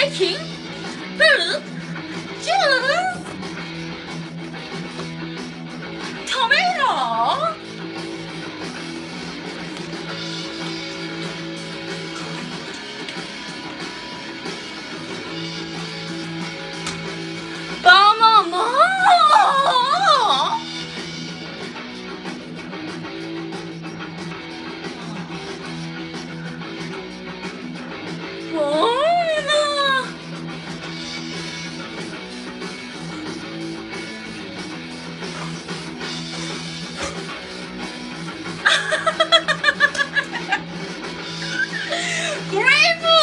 making blue juice. Grapefruit.